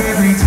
every